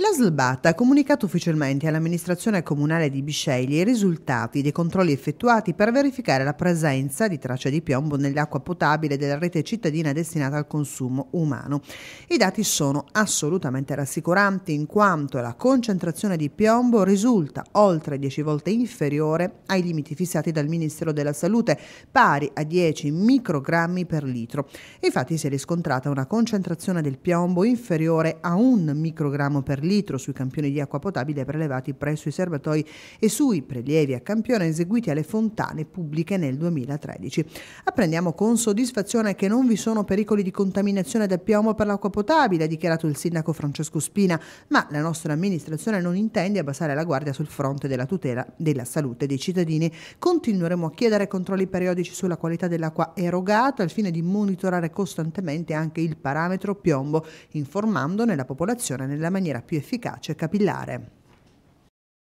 La Slbat ha comunicato ufficialmente all'amministrazione comunale di Bisceglie i risultati dei controlli effettuati per verificare la presenza di tracce di piombo nell'acqua potabile della rete cittadina destinata al consumo umano. I dati sono assolutamente rassicuranti in quanto la concentrazione di piombo risulta oltre 10 volte inferiore ai limiti fissati dal Ministero della Salute, pari a 10 microgrammi per litro. Infatti si è riscontrata una concentrazione del piombo inferiore a un microgrammo per litro litro sui campioni di acqua potabile prelevati presso i serbatoi e sui prelievi a campione eseguiti alle fontane pubbliche nel 2013. Apprendiamo con soddisfazione che non vi sono pericoli di contaminazione del piombo per l'acqua potabile, ha dichiarato il sindaco Francesco Spina, ma la nostra amministrazione non intende abbassare la guardia sul fronte della tutela della salute dei cittadini. Continueremo a chiedere controlli periodici sulla qualità dell'acqua erogata al fine di monitorare costantemente anche il parametro piombo, informandone la popolazione nella maniera più efficace capillare.